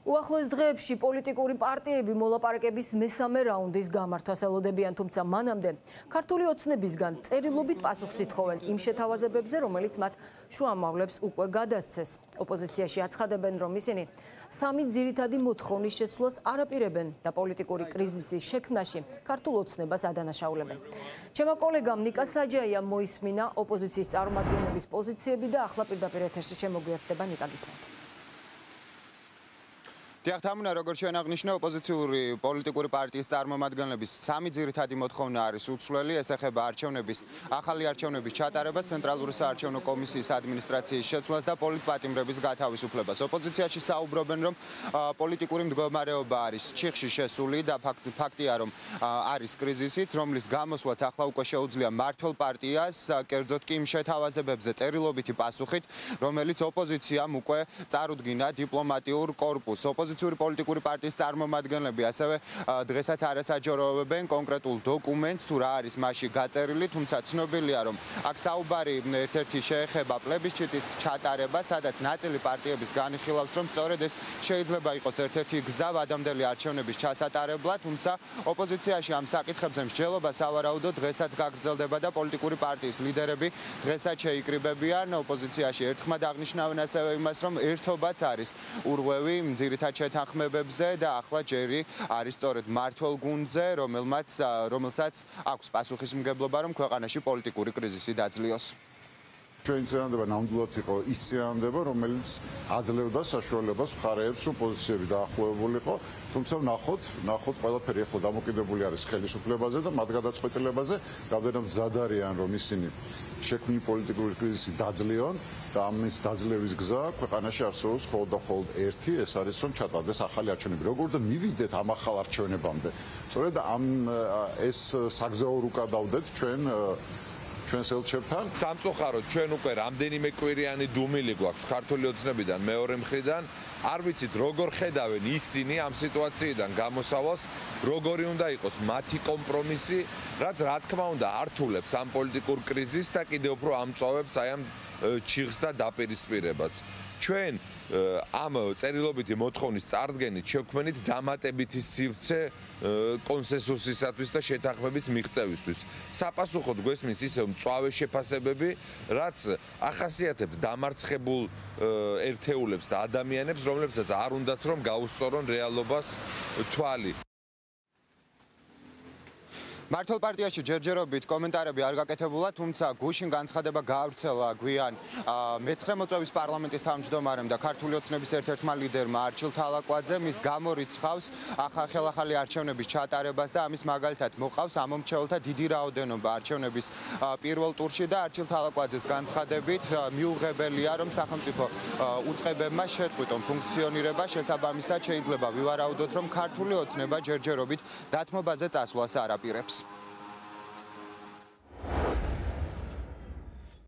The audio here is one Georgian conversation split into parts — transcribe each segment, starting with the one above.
უახლოეს დღეებში პოლიტიკური პარტიები მოლაპარაკების მესამე რაუნდის გამართვას ელოდებიან, თუმცა მანამდე ქართული ოცნებისგან წერილობით პასუხს ითხოვენ იმ შეთავაზებებზე, რომელიც მათ შუამავლებს უკვე გადასცეს. ოპოზიციაში აცხადებენ, რომ ისინი სამი ძირითადი მოთხოვნის შეცვლას არაპირებენ და პოლიტიკური კრიზისის შექმნაში ქართულ ოცნებას ადანაშაულებენ. ჩემო კოლეგამ ნიკა საჯაია მოისმინა ოპოზიციის წარმომადგენლების პოზიციები და ახლა პირდაპირ ეთერში შემოგვიერთდება ნიკა გისმენთ. დიახ თამუნა როგორც ჩვენ აღნიშნე ოპოზიციური პოლიტიკური პარტიის წარმომადგენლების სამი ძირითადი მოთხოვნა არის უცვლელი ეს ეხება არჩევნების ახალი არჩევნების ჩატარებას ცენტრალური საარჩევნო კომისიის ადმინისტრაციის შეცვლას და პოლიტპატიმრების გათავისუფლებას. ოპოზიციაში საუბრობენ რომ პოლიტიკური მდგომარეობა არის ჩიხში შესული და ფაქტია რომ არის კრიზისით რომლის გამოსვლაც ახლა უკვე შეუძლია მართლ პარტიას კერძოდ კი იმ შეთავაზებებზე წერილობითი პასუხით რომელიც ოპოზიციამ უკვე წარუდგინა დიპლომატიურ კორპუსს ოპოზიციური პოლიტიკური პარტიის წარმომადგენლები ასევე დღესაც არასაჯაროვებენ კონკრეტულ დოკუმენტს თუ რა არის მასში გაწერილი, თუმცა ცნობილია რომ აქ საუბარი ერთ-ერთი შეეხება პლებისჩიტის ჩატარება, სადაც ნაწილი პარტიების განიხილავს რომ სწორედ ეს შეიძლება იყოს ერთ-ერთი გზა ვადამდელი არჩევნების ჩასატარებლად, თუმცა ოპოზიციაში ამ საკითხებზე მსჯელობა სავარაუდოდ დღესაც გაგრძელდება და პოლიტიკური პარტიის ლიდერები დღესაც შეიკრიბებიან. ოპოზიციაში ერთხმად აღნიშნავენ ასევე იმას რომ ერთობაც არის ურღვევი ძირითადად შეთანხმებებზე და ახლა ჯერი არის სწორედ მართლ გუნდზე, რომელმაც რომელსაც აქვს პასუხისმგებლობა, რომ ქვეყანაში პოლიტიკური კრიზისი დაძლიოს. ჩვენ წინადება ნამდვილად იყო ის წინადება, რომელიც აძლევდა საშუალებას მხარეებს, რომ პოზიციები დაახლოებულიყო, თუმცა ნახოთ, ნახოთ ყველაფერი ახლა დამოკიდებული არის ხელისუფლებაზე და მათ გადაწყვეტილებაზე, რამდენად ზადარიან რომ ისინი შექმნილი პოლიტიკური კრიზისი დაძლიონ და ამის დაძლევის გზა ქვეყანაში არსებობს მხოლოდ და მხოლოდ ერთი, ეს არის რომ ჩატარდეს ახალი არჩევნები. როგორ და მივიდეთ ამ ახალ არჩევნებამდე. სწორედ ამ ეს საგზაო რუკა დავდეთ ჩვენ ჩვენ სელჩებთან. სამწუხაროდ ჩვენ უკვე რამდენიმე კვირიანი დუმილი გვაქვს ქართული ოცნებიდან მეორე მხრიდან. არ ვიცით როგორ ხედავენ ისინი ამ სიტუაციიდან გამოსავალს, როგორი უნდა იყოს მათი კომპრომისი, რაც რა თქმა უნდა ართულებს ამ პოლიტიკურ კრიზისს და კიდევ უფრო ამწავებს აი ამ ჩიხს და დაპირისპირებას. ჩვენ ამ წერილობითი მოთხოვნის წარდგენით შევქმნით დამატებითი სივრცე კონსენსუსისათვის და შეთანხმების მიღწევისთვის. საპასუხოდ გვესმის ისევ მწვავე შეფასებები, რაც ახასიათებს დამარცხებულ ერთეულებს და ადამიანებს, რომლებსაც არ უნდათ რომ გაუსწორონ რეალობას თვალი. მართლ პარტიაში ჯერჯერობით კომენტარები არ გაკეთებულა, თუმცა გუშინ განცხადება გაავრცელა გვიან მეცხრე მოწვევის პარლამენტის თავმჯდომარემ და ქართული ოცნების ერთ-ერთმა ლიდერმა არჩილ თალაკვაძე მის გამორიცხავს ახალ-ახალი არჩევნების ჩატარებას და ამის მაგალითად მოყავს ამომრჩეველთა დიდი რაოდენობა არჩევნების პირველ ტურში და არჩილ თალაკვაძეს განცხადებით მიუღებელია რომ სახელმწიფო უწყებებმა შეწყვიტონ ფუნქციონირება შესაბამისად შეიძლება ვივარაუდოთ რომ ქართული ოცნება ჯერჯერობით დათმობაზე წასვლას არაპირებს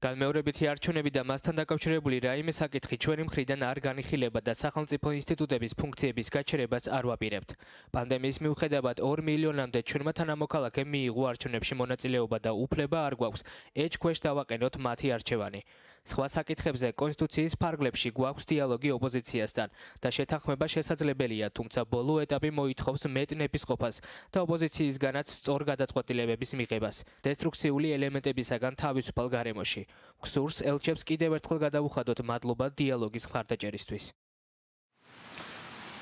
განმეორებითი არჩევნები და მასთან დაკავშირებული რაიმე საკითხი ჩვენი მხრიდან არ განიხილება და სახელმწიფო ინსტიტუტების ფუნქციების გაჩერებას არ ვაპირებთ. პანდემიის მიუხედავად 2 მილიონამდე ჩვენმა თანამოქალაქემ მიიღო არჩევნებში მონაწილეობა და უფლება არ გვაქვს ეჭქვეშ დავაყენოთ მათი არჩევანი. სხვა საკითხებზე კონსტიტუციის ფარგლებში გვაქვს დიალოგი ოპოზიციასთან და შეთანხმება შესაძლებელია, თუმცა ბოლო ეტაპი მოითხოვს მეტ ნებისყოფას და ოპოზიციისგანაც სწორ გადაწყვეტილებების მიღებას. დესტრუქციული ელემენტებისაგან თავისუფალ გარემოში. ქსურს ელჩებს კიდევ ერთხელ გადაუხადოთ მადლობა დიალოგის მხარდაჭერისთვის.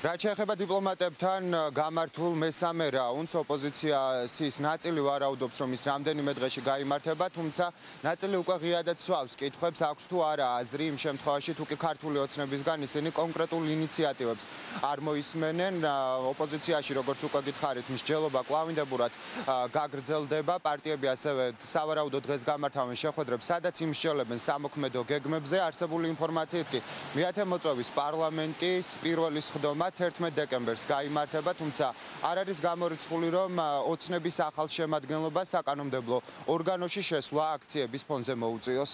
რაც შეეხება დიპლომატებთან გამართულ მესამე რაუნდს ოპოზიციის ნაწილი ვარაუდობს რომ ის რამდენიმე დღეში გამართება თუმცა ნაწილი უკვე ღიადად სვავს. კითხვებს აქვს თუ არა აზრი იმ შემთხვევაში თუ კი ქართული ოცნებისგან ისინი კონკრეტულ ინიციატივებს არ მოისმენენ ოპოზიციაში როგორც უკვე გითხარით მსჯელობა კლავინდებურად გაგრძელდება. პარტიები ასევე სავარაუდო დღეს გამართავენ შეხვედრებს სადაც იმსჯელებენ სამოქმედო გეგმებზე. არსებული ინფორმაციით კი მეათე მოწვევის პარლამენტის პირველი სხდომა 11 დეკემბერს გამართება, თუმცა არ არის გამორიცხული, რომ ოცნების ახალ შემადგენლობას საკანონმდებლო ორგანოში შესვლა აქციების ფონზე მოუწიოს.